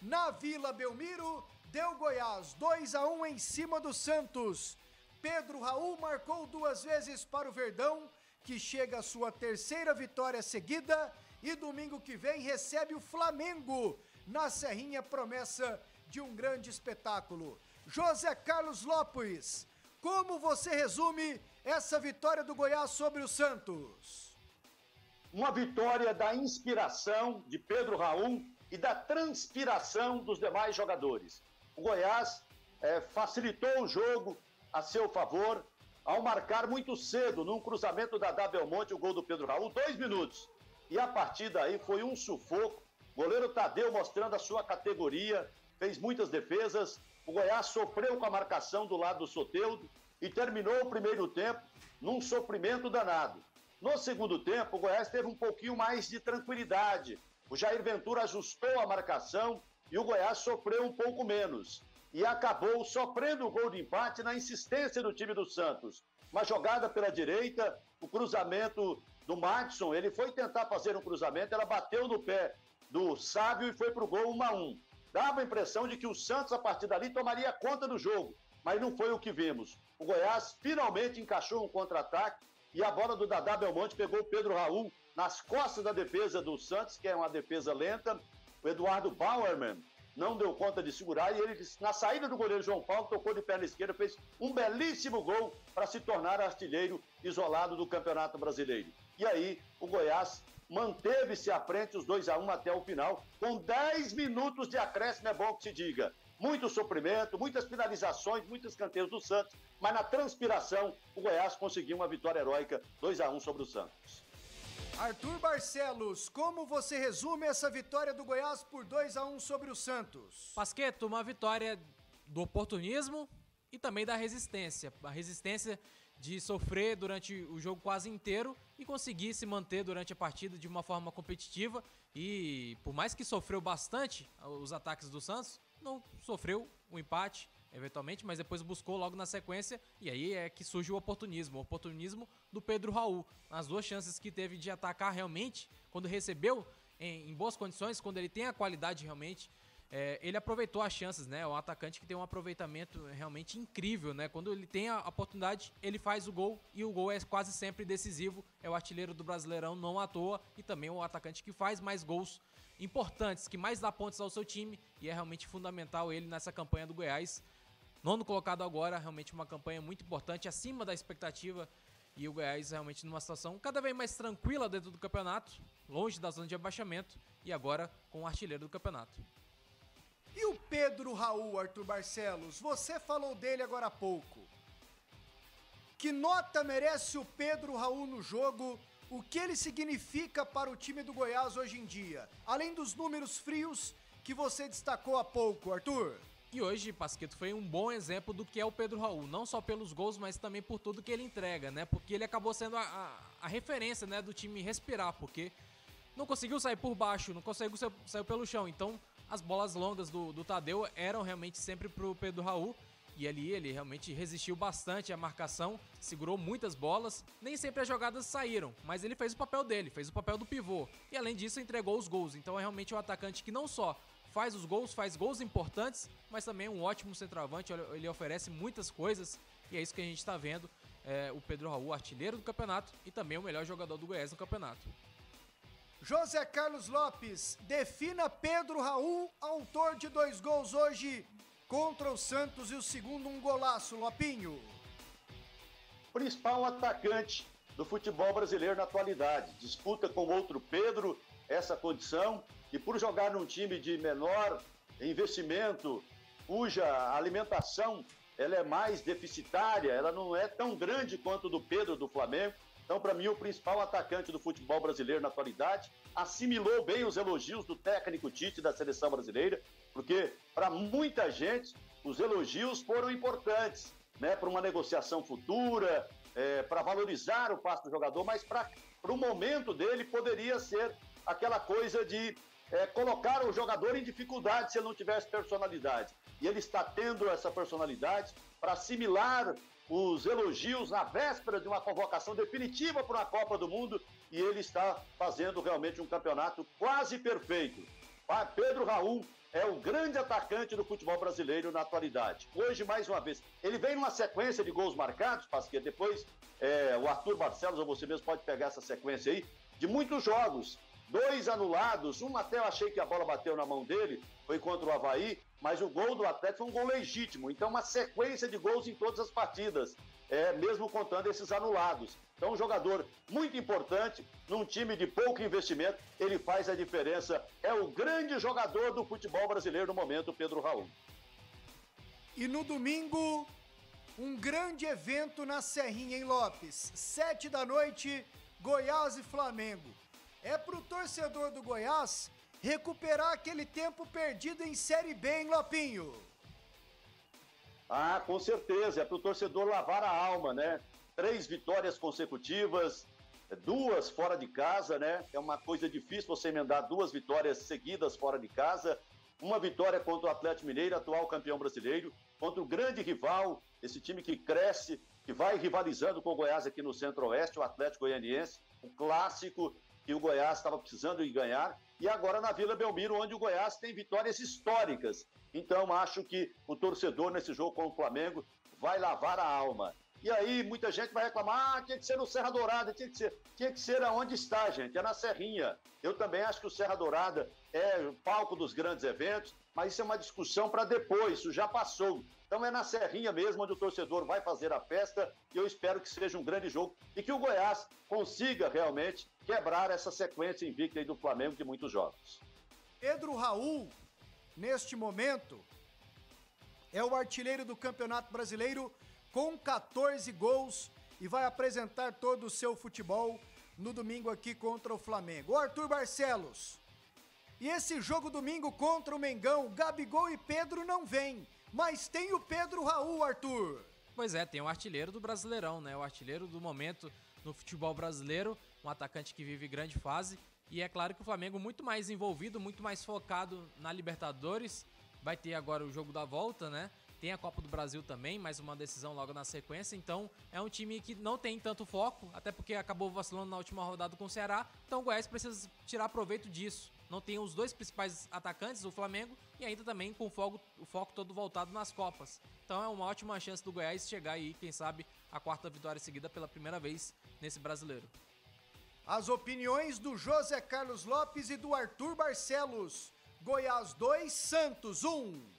na Vila Belmiro, deu Goiás 2 a 1 em cima do Santos. Pedro Raul marcou duas vezes para o Verdão, que chega à sua terceira vitória seguida e domingo que vem recebe o Flamengo na Serrinha, promessa de um grande espetáculo. José Carlos Lopes, como você resume essa vitória do Goiás sobre o Santos? Uma vitória da inspiração de Pedro Raul e da transpiração dos demais jogadores. O Goiás é, facilitou o jogo a seu favor ao marcar muito cedo, num cruzamento da Dá Belmonte, o gol do Pedro Raul, dois minutos. E a partir daí foi um sufoco. Goleiro Tadeu mostrando a sua categoria, fez muitas defesas. O Goiás sofreu com a marcação do lado do Soteudo e terminou o primeiro tempo num sofrimento danado. No segundo tempo, o Goiás teve um pouquinho mais de tranquilidade. O Jair Ventura ajustou a marcação e o Goiás sofreu um pouco menos. E acabou sofrendo o gol de empate na insistência do time do Santos. Uma jogada pela direita, o cruzamento do Matson, ele foi tentar fazer um cruzamento, ela bateu no pé do Sábio e foi para o gol 1 a 1 Dava a impressão de que o Santos, a partir dali, tomaria conta do jogo, mas não foi o que vimos. O Goiás finalmente encaixou um contra-ataque e a bola do Dadá Belmonte pegou o Pedro Raul nas costas da defesa do Santos, que é uma defesa lenta. O Eduardo Bauerman não deu conta de segurar e ele, na saída do goleiro João Paulo, tocou de perna esquerda, fez um belíssimo gol para se tornar artilheiro isolado do Campeonato Brasileiro. E aí, o Goiás manteve-se à frente, os 2 a 1 um até o final, com 10 minutos de acréscimo, é bom que se diga. Muito sofrimento, muitas finalizações, muitos canteiros do Santos, mas na transpiração, o Goiás conseguiu uma vitória heróica 2 a 1 um sobre o Santos. Arthur Barcelos, como você resume essa vitória do Goiás por 2 a 1 sobre o Santos? Pasqueto, uma vitória do oportunismo e também da resistência. A resistência de sofrer durante o jogo quase inteiro e conseguir se manter durante a partida de uma forma competitiva. E por mais que sofreu bastante os ataques do Santos, não sofreu o um empate, eventualmente, mas depois buscou logo na sequência, e aí é que surge o oportunismo, o oportunismo do Pedro Raul. Nas duas chances que teve de atacar realmente, quando recebeu em, em boas condições, quando ele tem a qualidade realmente, é, ele aproveitou as chances, né? É um atacante que tem um aproveitamento realmente incrível, né? Quando ele tem a oportunidade, ele faz o gol e o gol é quase sempre decisivo. É o artilheiro do Brasileirão, não à toa, e também o atacante que faz mais gols importantes, que mais dá pontos ao seu time, e é realmente fundamental ele nessa campanha do Goiás. Nono colocado agora, realmente uma campanha muito importante, acima da expectativa. E o Goiás realmente numa situação cada vez mais tranquila dentro do campeonato, longe da zona de abaixamento, e agora com o artilheiro do campeonato. E o Pedro Raul, Arthur Barcelos? Você falou dele agora há pouco. Que nota merece o Pedro Raul no jogo? O que ele significa para o time do Goiás hoje em dia? Além dos números frios que você destacou há pouco, Arthur. E hoje, Pasqueto foi um bom exemplo do que é o Pedro Raul, não só pelos gols, mas também por tudo que ele entrega, né? Porque ele acabou sendo a, a, a referência né, do time respirar, porque não conseguiu sair por baixo, não conseguiu sair pelo chão. Então, as bolas longas do, do Tadeu eram realmente sempre pro Pedro Raul. E ali ele realmente resistiu bastante à marcação, segurou muitas bolas. Nem sempre as jogadas saíram, mas ele fez o papel dele, fez o papel do pivô. E além disso, entregou os gols. Então é realmente um atacante que não só faz os gols, faz gols importantes, mas também um ótimo centroavante. Ele oferece muitas coisas e é isso que a gente está vendo. É, o Pedro Raul, artilheiro do campeonato e também o melhor jogador do Goiás no campeonato. José Carlos Lopes, defina Pedro Raul, autor de dois gols hoje contra o Santos e o segundo um golaço, Lopinho. Principal atacante do futebol brasileiro na atualidade. Disputa com outro Pedro essa condição e por jogar num time de menor investimento, cuja alimentação ela é mais deficitária, ela não é tão grande quanto do Pedro do Flamengo. Então, para mim, o principal atacante do futebol brasileiro na atualidade assimilou bem os elogios do técnico Tite da seleção brasileira, porque para muita gente os elogios foram importantes, né, para uma negociação futura, é, para valorizar o passo do jogador, mas para o momento dele poderia ser aquela coisa de é, colocar o jogador em dificuldade se ele não tivesse personalidade. E ele está tendo essa personalidade para assimilar os elogios na véspera de uma convocação definitiva para uma Copa do Mundo e ele está fazendo realmente um campeonato quase perfeito. Pedro Raul é o grande atacante do futebol brasileiro na atualidade. Hoje, mais uma vez, ele vem numa sequência de gols marcados, Pasquia, depois é, o Arthur Barcelos, ou você mesmo pode pegar essa sequência aí, de muitos jogos. Dois anulados, um até eu achei que a bola bateu na mão dele, foi contra o Havaí, mas o gol do Atlético foi um gol legítimo. Então, uma sequência de gols em todas as partidas, é, mesmo contando esses anulados. Então, um jogador muito importante, num time de pouco investimento, ele faz a diferença. É o grande jogador do futebol brasileiro no momento, Pedro Raul. E no domingo, um grande evento na Serrinha em Lopes. Sete da noite, Goiás e Flamengo. É pro torcedor do Goiás recuperar aquele tempo perdido em Série B em Lopinho. Ah, com certeza. É pro torcedor lavar a alma, né? três vitórias consecutivas, duas fora de casa, né? É uma coisa difícil você emendar duas vitórias seguidas fora de casa. Uma vitória contra o Atlético Mineiro, atual campeão brasileiro, contra o grande rival, esse time que cresce, que vai rivalizando com o Goiás aqui no Centro-Oeste, o Atlético Goianiense, um clássico que o Goiás estava precisando de ganhar, e agora na Vila Belmiro, onde o Goiás tem vitórias históricas. Então, acho que o torcedor nesse jogo com o Flamengo vai lavar a alma. E aí muita gente vai reclamar, ah, tinha que ser no Serra Dourada, tinha que ser, tinha que ser aonde está, gente, é na Serrinha. Eu também acho que o Serra Dourada é o palco dos grandes eventos, mas isso é uma discussão para depois, isso já passou. Então é na Serrinha mesmo onde o torcedor vai fazer a festa e eu espero que seja um grande jogo e que o Goiás consiga realmente quebrar essa sequência invicta do Flamengo de muitos jogos. Pedro Raul, neste momento, é o artilheiro do Campeonato Brasileiro com 14 gols e vai apresentar todo o seu futebol no domingo aqui contra o Flamengo. O Arthur Barcelos. E esse jogo domingo contra o Mengão, Gabigol e Pedro não vem, mas tem o Pedro Raul, Arthur. Pois é, tem o artilheiro do Brasileirão, né? O artilheiro do momento no futebol brasileiro, um atacante que vive grande fase. E é claro que o Flamengo muito mais envolvido, muito mais focado na Libertadores. Vai ter agora o jogo da volta, né? Tem a Copa do Brasil também, mais uma decisão logo na sequência. Então é um time que não tem tanto foco, até porque acabou vacilando na última rodada com o Ceará. Então o Goiás precisa tirar proveito disso. Não tem os dois principais atacantes, o Flamengo, e ainda também com o foco, o foco todo voltado nas Copas. Então é uma ótima chance do Goiás chegar aí, quem sabe, a quarta vitória seguida pela primeira vez nesse brasileiro. As opiniões do José Carlos Lopes e do Arthur Barcelos. Goiás 2, Santos 1. Um.